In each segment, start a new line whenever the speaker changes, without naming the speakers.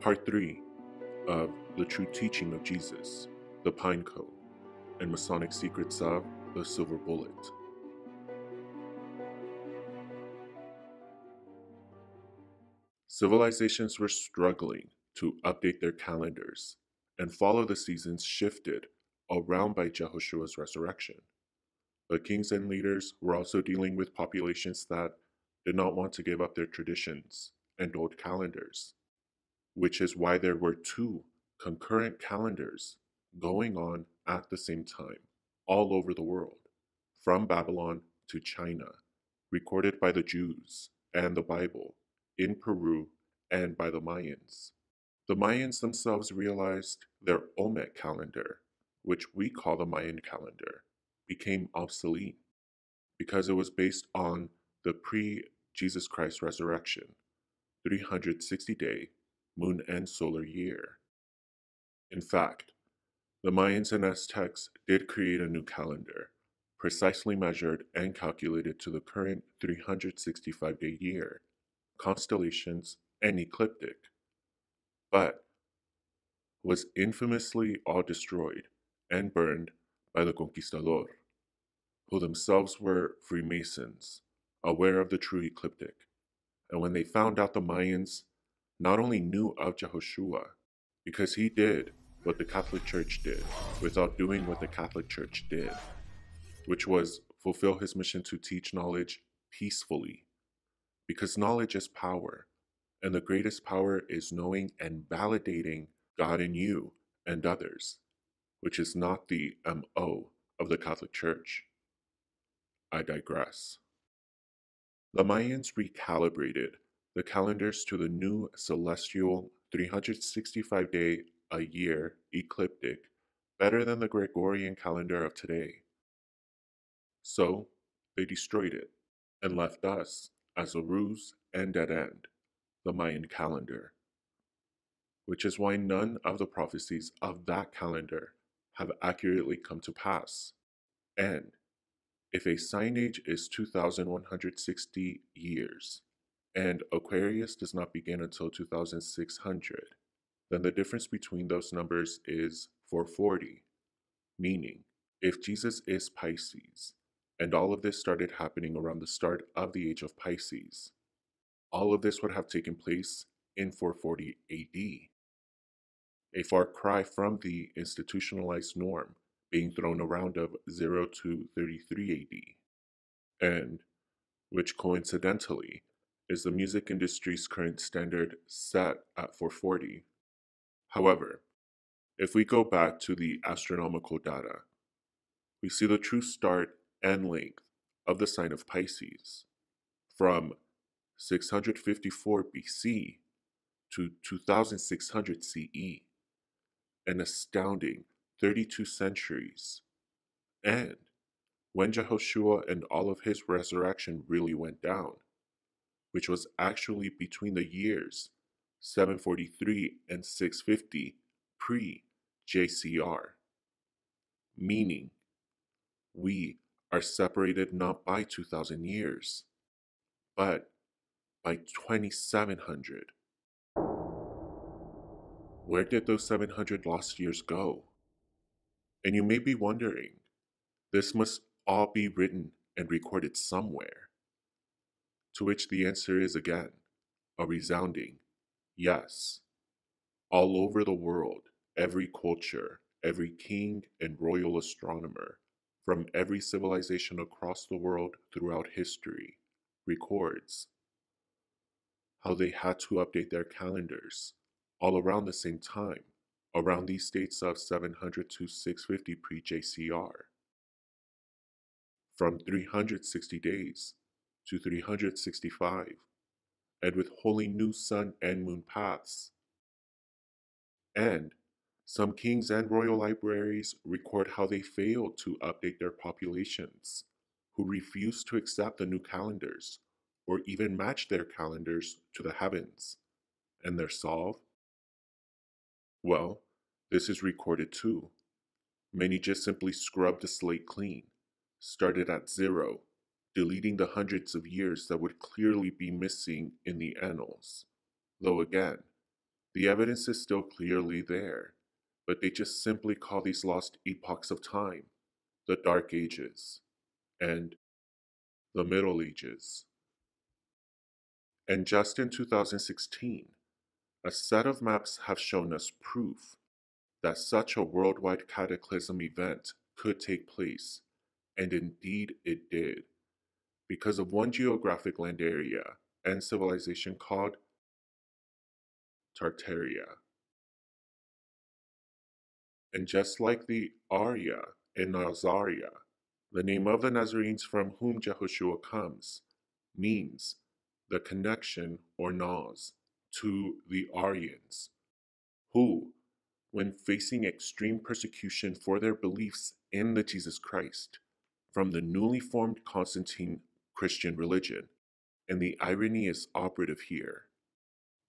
Part 3 of The True Teaching of Jesus, The Pinecone, and Masonic Secrets of the Silver Bullet. Civilizations were struggling to update their calendars, and follow the seasons shifted around by Jehoshua's resurrection. But kings and leaders were also dealing with populations that did not want to give up their traditions and old calendars, which is why there were two concurrent calendars going on at the same time all over the world, from Babylon to China, recorded by the Jews and the Bible in Peru and by the Mayans. The Mayans themselves realized their Olmec calendar, which we call the Mayan calendar, became obsolete because it was based on the pre Jesus Christ resurrection, 360 day moon and solar year. In fact, the Mayans and Aztecs did create a new calendar, precisely measured and calculated to the current 365 day year, constellations, and ecliptic, but was infamously all destroyed and burned by the conquistador, who themselves were Freemasons, aware of the true ecliptic. And when they found out the Mayans not only knew of Jehoshua, because he did what the Catholic Church did without doing what the Catholic Church did, which was fulfill his mission to teach knowledge peacefully. Because knowledge is power, and the greatest power is knowing and validating God in you and others, which is not the MO of the Catholic Church. I digress. The Mayans recalibrated the calendars to the new celestial 365 day a year ecliptic better than the Gregorian calendar of today. So they destroyed it and left us as a ruse and dead end, the Mayan calendar. Which is why none of the prophecies of that calendar have accurately come to pass. And if a sign age is 2160 years, and Aquarius does not begin until 2600, then the difference between those numbers is 440, meaning if Jesus is Pisces, and all of this started happening around the start of the age of Pisces, all of this would have taken place in 440 AD. A far cry from the institutionalized norm being thrown around of 0 to 33 AD, and which coincidentally is the music industry's current standard set at 440. However, if we go back to the astronomical data, we see the true start and length of the sign of Pisces from 654 BC to 2600 CE, an astounding 32 centuries. And when Jehoshua and all of his resurrection really went down, which was actually between the years 743 and 650 pre JCR, meaning we are separated not by 2,000 years, but by 2,700. Where did those 700 lost years go? And you may be wondering, this must all be written and recorded somewhere. To which the answer is again a resounding yes. All over the world, every culture, every king and royal astronomer, from every civilization across the world throughout history, records how they had to update their calendars all around the same time, around these dates of 700 to 650 pre JCR. From 360 days to 365, and with wholly new sun and moon paths. And some kings and royal libraries record how they failed to update their populations, who refused to accept the new calendars or even match their calendars to the heavens. And their solve? Well, this is recorded too. Many just simply scrubbed the slate clean, started at zero, deleting the hundreds of years that would clearly be missing in the annals. Though again, The evidence is still clearly there, but they just simply call these lost epochs of time the Dark Ages and the Middle Ages. And just in 2016, a set of maps have shown us proof that such a worldwide cataclysm event could take place, and indeed it did, because of one geographic land area and civilization called Tartaria. And just like the Arya in Nazaria, the name of the Nazarenes from whom Jehoshua comes means the connection or Naz to the Aryans, who, when facing extreme persecution for their beliefs in the Jesus Christ from the newly formed Constantine Christian religion, and the irony is operative here.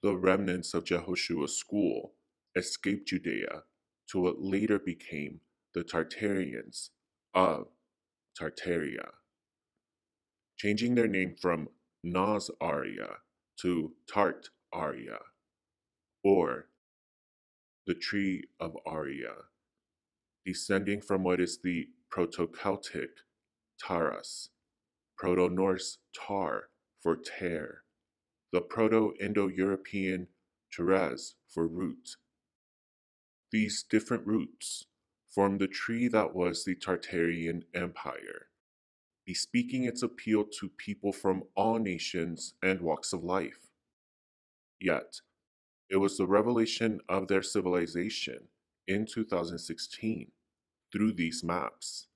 The remnants of Jehoshua's school escaped Judea to what later became the Tartarians of Tartaria, changing their name from Naz Arya to Tart Arya, or the tree of Arya, descending from what is the Proto Celtic Taras, Proto Norse Tar for tear, the Proto Indo European Teres for root. These different roots form the tree that was the Tartarian Empire bespeaking its appeal to people from all nations and walks of life. Yet, it was the revelation of their civilization in 2016 through these maps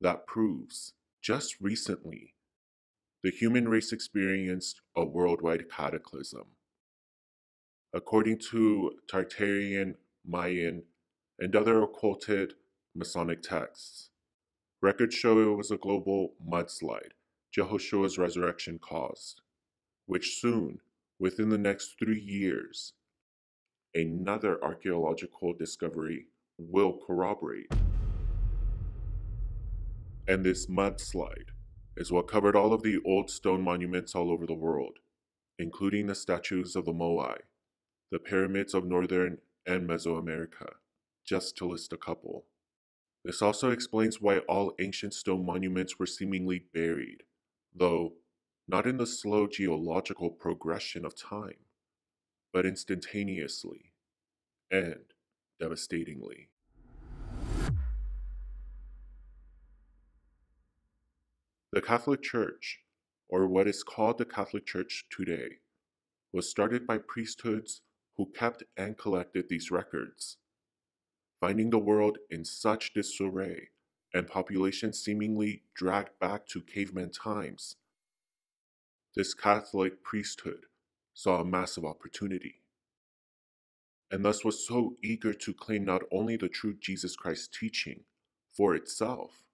that proves just recently the human race experienced a worldwide cataclysm. According to Tartarian, Mayan, and other occulted Masonic texts, Records show it was a global mudslide Jehoshua's resurrection caused, which soon, within the next three years, another archaeological discovery will corroborate. And this mudslide is what covered all of the old stone monuments all over the world, including the statues of the Moai, the pyramids of northern and Mesoamerica, just to list a couple. This also explains why all ancient stone monuments were seemingly buried, though not in the slow geological progression of time, but instantaneously and devastatingly. The Catholic Church, or what is called the Catholic Church today, was started by priesthoods who kept and collected these records finding the world in such disarray and population seemingly dragged back to caveman times. This Catholic priesthood saw a massive opportunity and thus was so eager to claim not only the true Jesus Christ teaching for itself,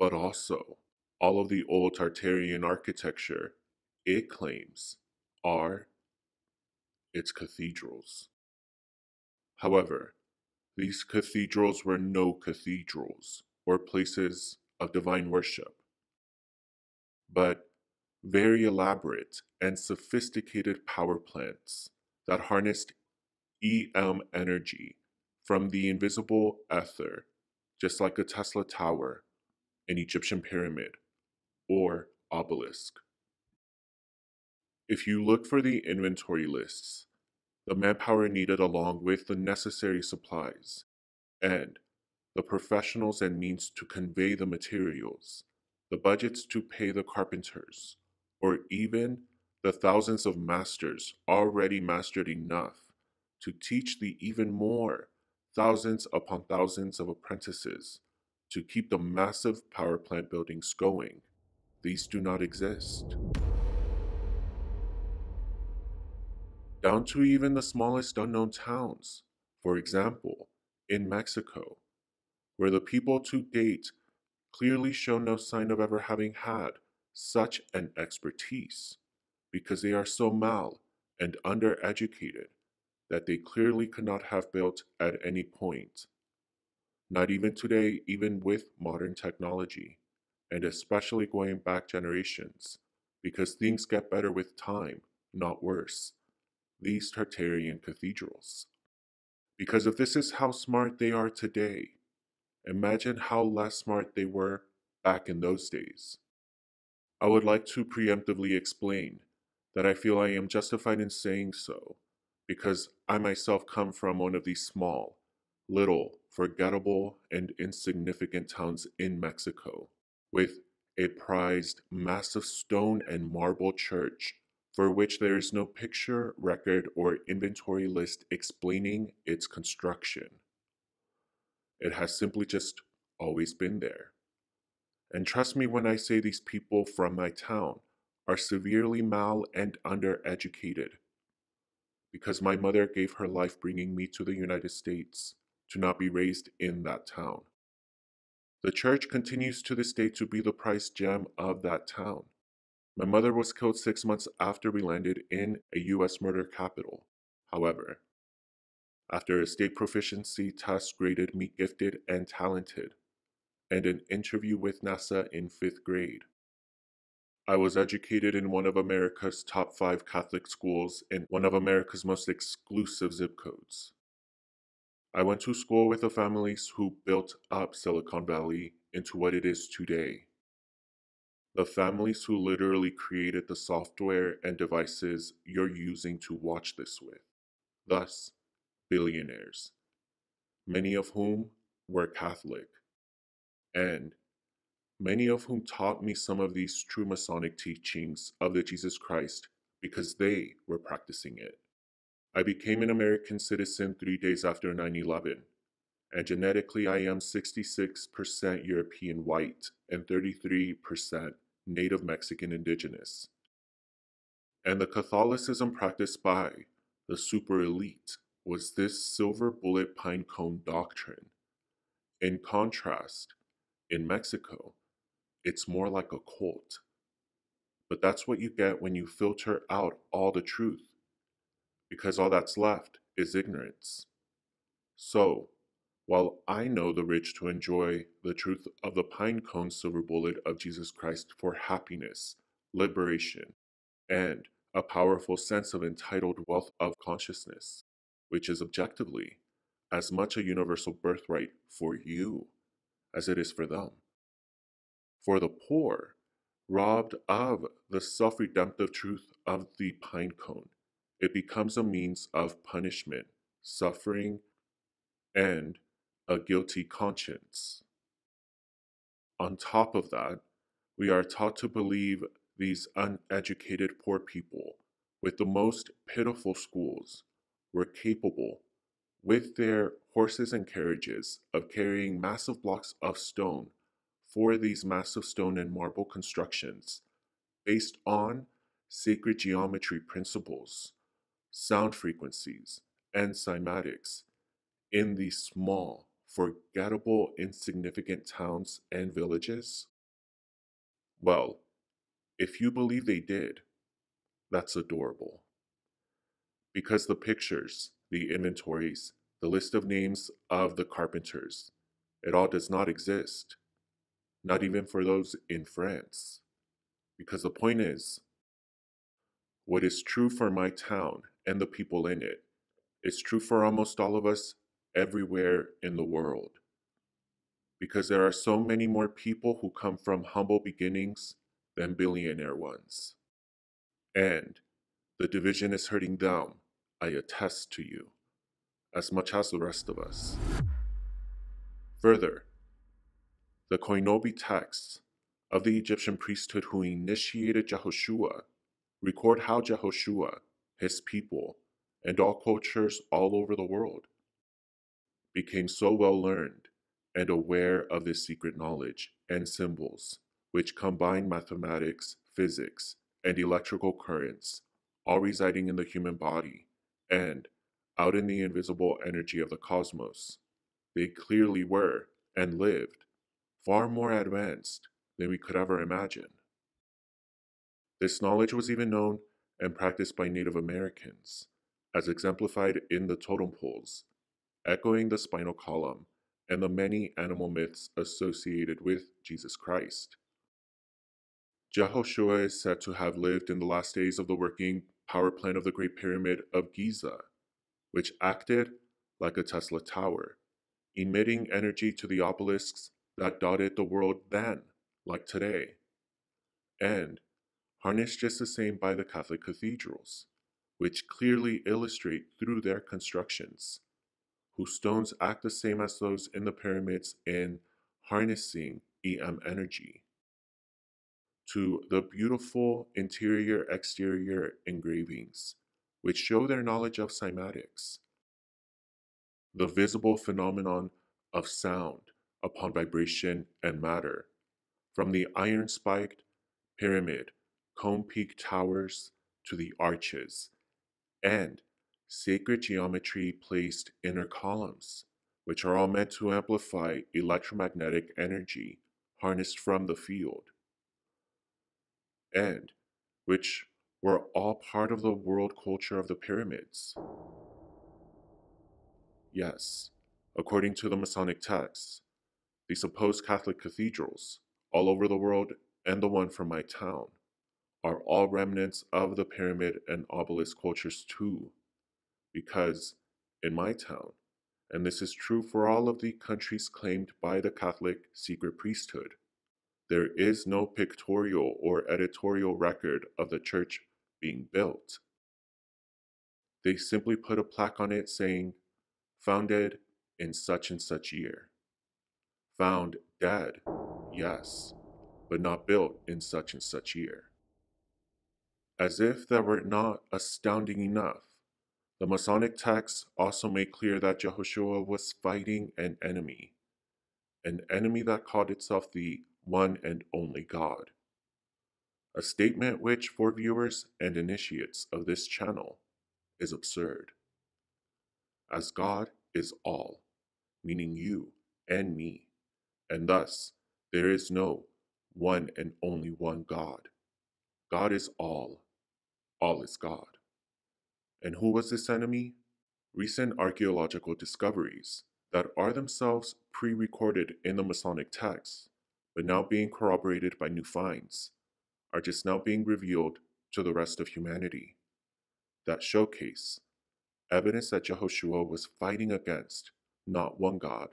but also all of the old Tartarian architecture it claims are its cathedrals. However, these cathedrals were no cathedrals or places of divine worship, but very elaborate and sophisticated power plants that harnessed EM energy from the invisible ether, just like a Tesla tower, an Egyptian pyramid, or obelisk. If you look for the inventory lists, the manpower needed along with the necessary supplies, and the professionals and means to convey the materials, the budgets to pay the carpenters, or even the thousands of masters already mastered enough to teach the even more thousands upon thousands of apprentices to keep the massive power plant buildings going. These do not exist. down to even the smallest unknown towns. For example, in Mexico, where the people to date clearly show no sign of ever having had such an expertise because they are so mal and undereducated that they clearly could not have built at any point. Not even today, even with modern technology, and especially going back generations, because things get better with time, not worse these Tartarian cathedrals. Because if this is how smart they are today, imagine how less smart they were back in those days. I would like to preemptively explain that I feel I am justified in saying so because I myself come from one of these small, little, forgettable, and insignificant towns in Mexico with a prized massive stone and marble church for which there is no picture, record, or inventory list explaining its construction. It has simply just always been there. And trust me when I say these people from my town are severely mal and undereducated. Because my mother gave her life bringing me to the United States to not be raised in that town. The church continues to this day to be the prized gem of that town. My mother was killed six months after we landed in a U.S. murder capital. However, after a state proficiency test graded me gifted and talented, and an interview with NASA in fifth grade, I was educated in one of America's top five Catholic schools in one of America's most exclusive zip codes. I went to school with the families who built up Silicon Valley into what it is today. The families who literally created the software and devices you're using to watch this with. Thus, billionaires, many of whom were Catholic, and many of whom taught me some of these true Masonic teachings of the Jesus Christ because they were practicing it. I became an American citizen three days after 9 11, and genetically I am 66% European white and 33% Native Mexican indigenous. And the Catholicism practiced by the super elite was this silver bullet pine cone doctrine. In contrast, in Mexico, it's more like a cult. But that's what you get when you filter out all the truth because all that's left is ignorance. So, while I know the rich to enjoy the truth of the pine cone silver bullet of Jesus Christ for happiness, liberation, and a powerful sense of entitled wealth of consciousness, which is objectively as much a universal birthright for you as it is for them. For the poor, robbed of the self redemptive truth of the pine cone, it becomes a means of punishment, suffering, and a guilty conscience. On top of that, we are taught to believe these uneducated poor people with the most pitiful schools were capable, with their horses and carriages, of carrying massive blocks of stone for these massive stone and marble constructions based on sacred geometry principles sound frequencies, and cymatics in the small, forgettable, insignificant towns and villages? Well, if you believe they did, that's adorable. Because the pictures, the inventories, the list of names of the carpenters, it all does not exist. Not even for those in France. Because the point is, what is true for my town and the people in it. It's true for almost all of us everywhere in the world. Because there are so many more people who come from humble beginnings than billionaire ones. And the division is hurting them, I attest to you, as much as the rest of us. Further, the Koinobi texts of the Egyptian priesthood who initiated Jehoshua record how Jehoshua his people, and all cultures all over the world, became so well learned and aware of this secret knowledge and symbols, which combine mathematics, physics, and electrical currents, all residing in the human body, and out in the invisible energy of the cosmos. They clearly were, and lived, far more advanced than we could ever imagine. This knowledge was even known and practiced by Native Americans, as exemplified in the totem poles, echoing the spinal column and the many animal myths associated with Jesus Christ. Jehoshua is said to have lived in the last days of the working power plant of the Great Pyramid of Giza, which acted like a Tesla tower, emitting energy to the obelisks that dotted the world then, like today, and harnessed just the same by the Catholic cathedrals, which clearly illustrate through their constructions, whose stones act the same as those in the pyramids in harnessing EM energy. To the beautiful interior exterior engravings, which show their knowledge of cymatics, the visible phenomenon of sound upon vibration and matter, from the iron spiked pyramid, cone peak towers to the arches, and sacred geometry placed inner columns, which are all meant to amplify electromagnetic energy harnessed from the field, and which were all part of the world culture of the pyramids. Yes, according to the Masonic texts, the supposed Catholic cathedrals all over the world and the one from my town are all remnants of the pyramid and obelisk cultures too, because in my town, and this is true for all of the countries claimed by the Catholic secret priesthood, there is no pictorial or editorial record of the church being built. They simply put a plaque on it saying, founded in such and such year. Found dead, yes, but not built in such and such year. As if that were not astounding enough, the Masonic texts also make clear that Jehoshua was fighting an enemy, an enemy that called itself the one and only God. A statement which, for viewers and initiates of this channel, is absurd as God is all, meaning you and me, and thus there is no one and only one God. God is all, all is God. And who was this enemy? Recent archaeological discoveries that are themselves pre recorded in the Masonic texts, but now being corroborated by new finds, are just now being revealed to the rest of humanity that showcase evidence that Jehoshua was fighting against not one God,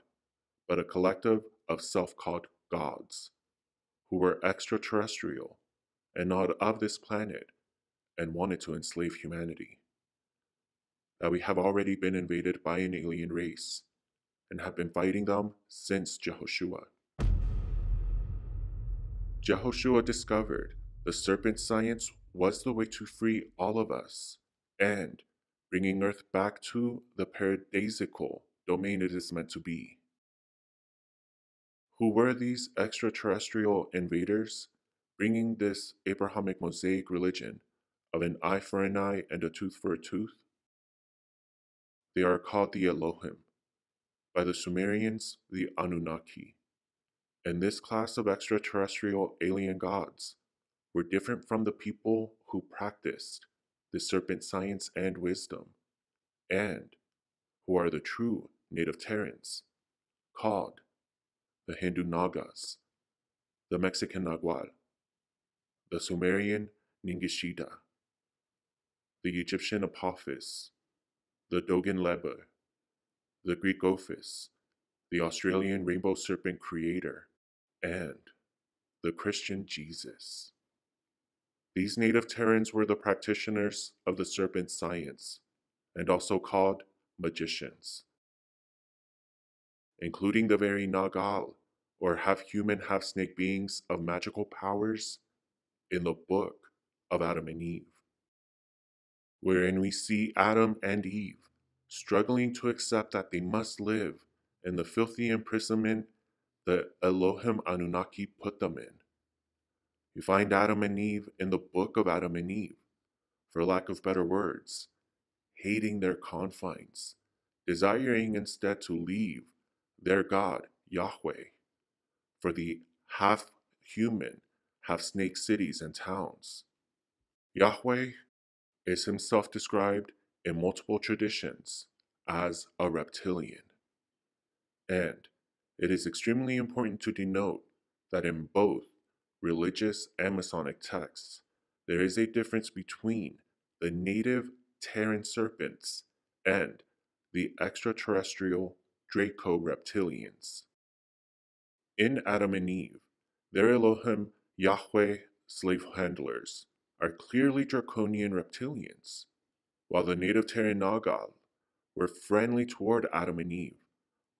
but a collective of self called gods who were extraterrestrial and not of this planet and wanted to enslave humanity. That we have already been invaded by an alien race and have been fighting them since Jehoshua. Jehoshua discovered the serpent science was the way to free all of us and bringing Earth back to the paradisical domain it is meant to be. Who were these extraterrestrial invaders bringing this Abrahamic Mosaic religion of an eye for an eye and a tooth for a tooth? They are called the Elohim, by the Sumerians, the Anunnaki. And this class of extraterrestrial alien gods were different from the people who practiced the serpent science and wisdom, and who are the true native Terrans, called the Hindu Nagas, the Mexican Nagual, the Sumerian Ningishzida, the Egyptian Apophis, the Dogon Leber, the Greek Ophis, the Australian rainbow serpent creator, and the Christian Jesus. These native Terrans were the practitioners of the serpent science, and also called magicians, including the very Nagal, or half human, half snake beings of magical powers, in the book of Adam and Eve, wherein we see Adam and Eve struggling to accept that they must live in the filthy imprisonment that Elohim Anunnaki put them in you find Adam and Eve in the book of Adam and Eve, for lack of better words, hating their confines, desiring instead to leave their God, Yahweh, for the half human, half snake cities and towns. Yahweh is himself described in multiple traditions as a reptilian. And it is extremely important to denote that in both religious and Masonic texts, there is a difference between the native Terran serpents and the extraterrestrial Draco reptilians. In Adam and Eve, their Elohim Yahweh slave handlers are clearly draconian reptilians, while the native Terran Nagal were friendly toward Adam and Eve,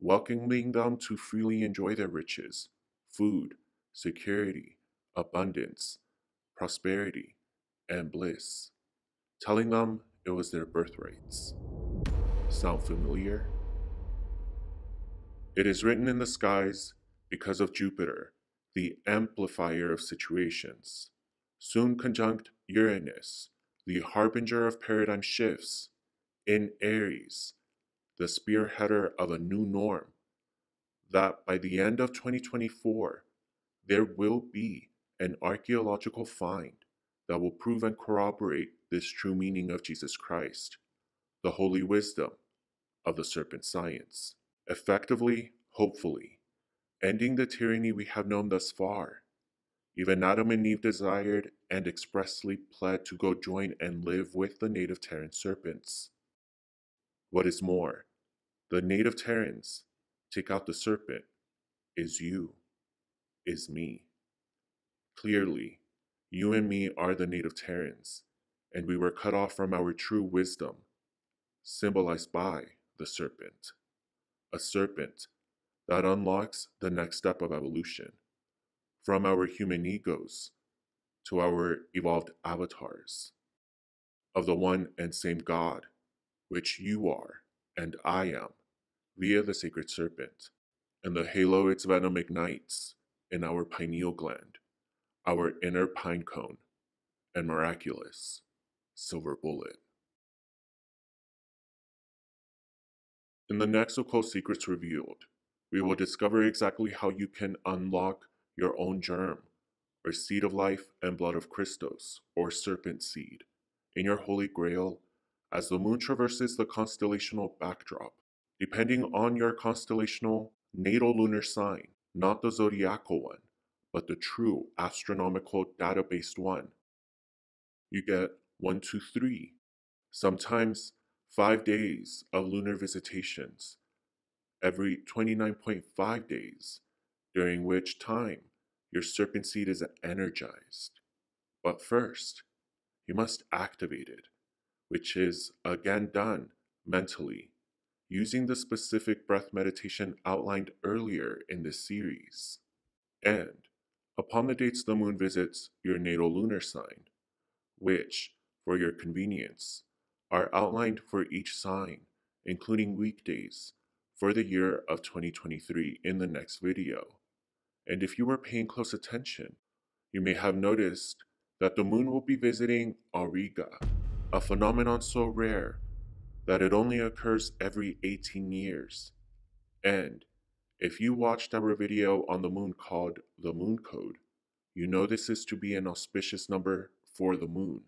welcoming them to freely enjoy their riches, food, security, abundance, prosperity, and bliss, telling them it was their birthrights. Sound familiar? It is written in the skies because of Jupiter, the amplifier of situations, soon conjunct Uranus, the harbinger of paradigm shifts, in Aries, the spearheader of a new norm, that by the end of 2024, there will be an archaeological find that will prove and corroborate this true meaning of Jesus Christ, the holy wisdom of the serpent science, effectively, hopefully, ending the tyranny we have known thus far. Even Adam and Eve desired and expressly pled to go join and live with the native Terran serpents. What is more, the native Terrans take out the serpent is you, is me. Clearly, you and me are the native Terrans, and we were cut off from our true wisdom, symbolized by the serpent. A serpent that unlocks the next step of evolution from our human egos to our evolved avatars of the one and same God, which you are and I am, via the sacred serpent, and the halo its venom ignites in our pineal gland, our inner pine cone, and miraculous silver bullet. In the next Occult Secrets Revealed, we will discover exactly how you can unlock your own germ, or seed of life and blood of Christos, or serpent seed, in your holy grail as the moon traverses the constellational backdrop. Depending on your constellational natal lunar sign, not the zodiacal one, but the true astronomical data based one, you get one, two, three, sometimes five days of lunar visitations every 29.5 days, during which time your serpent seed is energized. But first, you must activate it, which is again done mentally, using the specific breath meditation outlined earlier in this series. And upon the dates the moon visits your natal lunar sign, which, for your convenience, are outlined for each sign, including weekdays, for the year of 2023 in the next video. And if you were paying close attention, you may have noticed that the moon will be visiting Auriga, a phenomenon so rare that it only occurs every 18 years. And if you watched our video on the moon called The Moon Code, you know this is to be an auspicious number for the moon.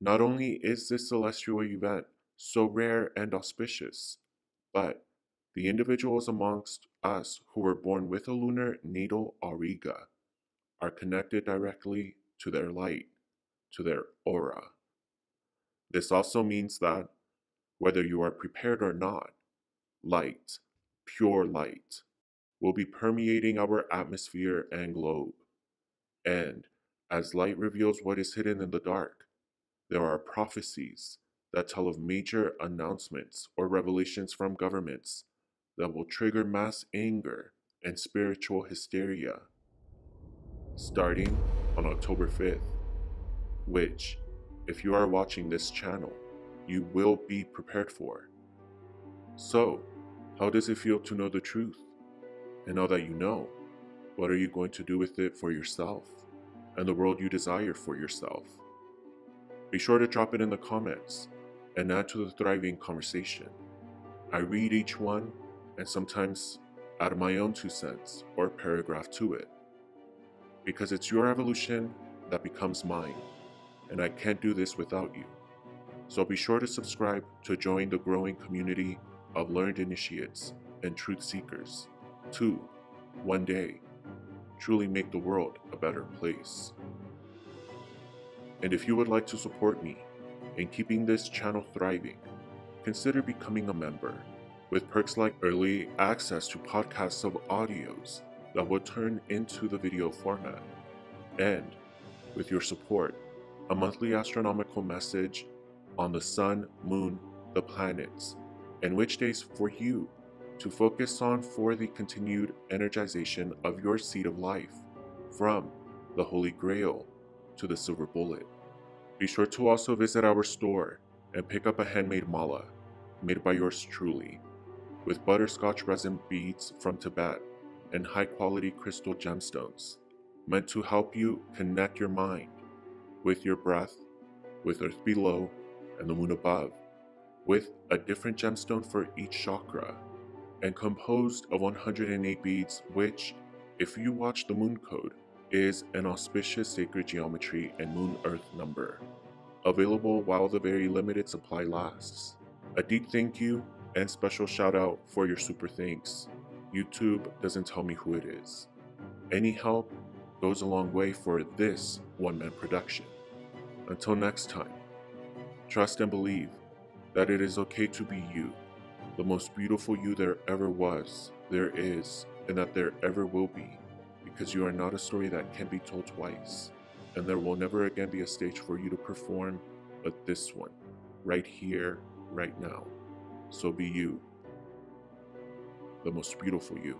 Not only is this celestial event so rare and auspicious, but the individuals amongst us who were born with a lunar natal auriga are connected directly to their light, to their aura. This also means that whether you are prepared or not, light, pure light, will be permeating our atmosphere and globe. And as light reveals what is hidden in the dark, there are prophecies that tell of major announcements or revelations from governments that will trigger mass anger and spiritual hysteria starting on October 5th, which, if you are watching this channel, you will be prepared for. So, how does it feel to know the truth? And now that you know, what are you going to do with it for yourself and the world you desire for yourself? Be sure to drop it in the comments and add to the thriving conversation. I read each one and sometimes add my own two cents or paragraph to it. Because it's your evolution that becomes mine, and I can't do this without you. So be sure to subscribe to join the growing community of learned initiates and truth seekers to, one day, truly make the world a better place. And if you would like to support me in keeping this channel thriving, consider becoming a member with perks like early access to podcasts of audios that will turn into the video format. And with your support, a monthly astronomical message on the sun, moon, the planets, and which days for you to focus on for the continued energization of your seed of life, from the Holy Grail to the Silver Bullet. Be sure to also visit our store and pick up a handmade mala made by yours truly, with butterscotch resin beads from Tibet and high quality crystal gemstones, meant to help you connect your mind with your breath, with earth below and the moon above, with a different gemstone for each chakra, and composed of 108 beads, which, if you watch the moon code, is an auspicious sacred geometry and moon earth number. Available while the very limited supply lasts. A deep thank you and special shout out for your super thanks. YouTube doesn't tell me who it is. Any help goes a long way for this one man production. Until next time, trust and believe that it is okay to be you, the most beautiful you there ever was, there is, and that there ever will be, because you are not a story that can be told twice, and there will never again be a stage for you to perform but this one, right here, right now. So be you, the most beautiful you.